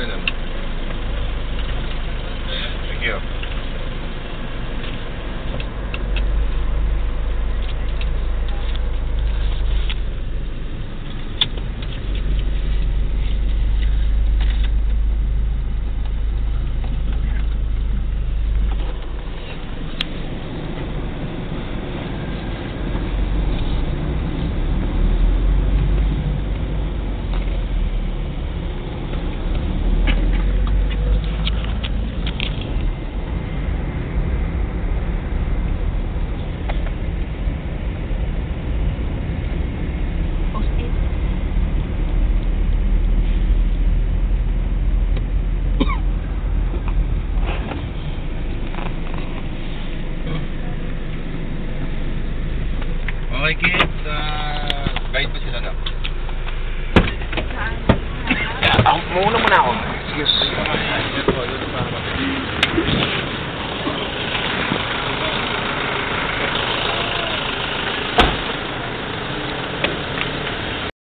Stelle. Okay kids, uh, guide mo sila na. Muna muna ako. Excuse.